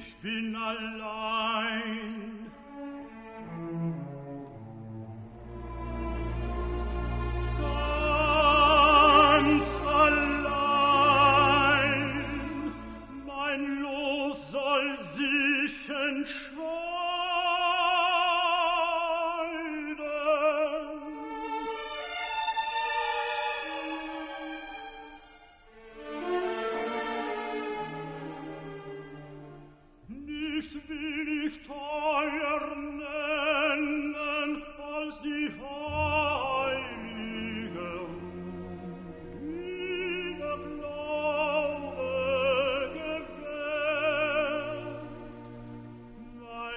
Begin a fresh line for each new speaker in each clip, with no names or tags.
Ich bin allein.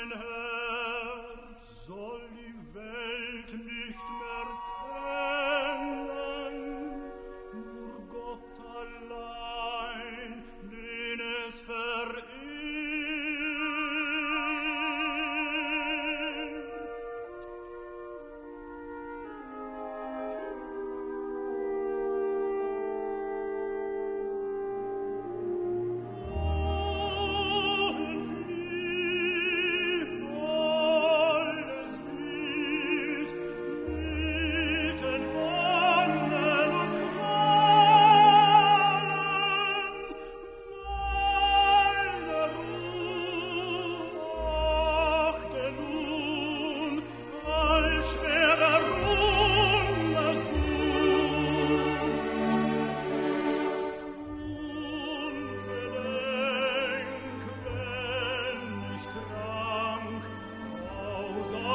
Mein soll die Welt nicht mehr nur Gott allein, den es verirrt.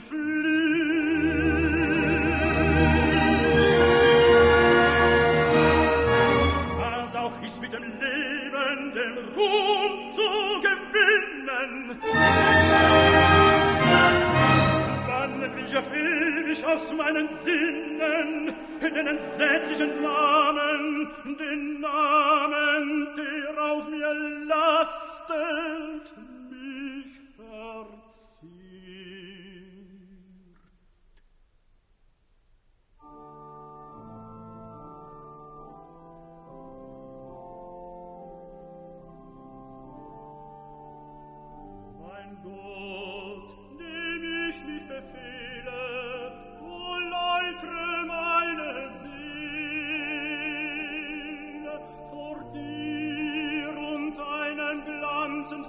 flieh. auch ist mit dem Leben, dem gewinnen, dann riech auf meinen Sinnen den entsetzlichen Namen, den Namen, der auf mir lastet.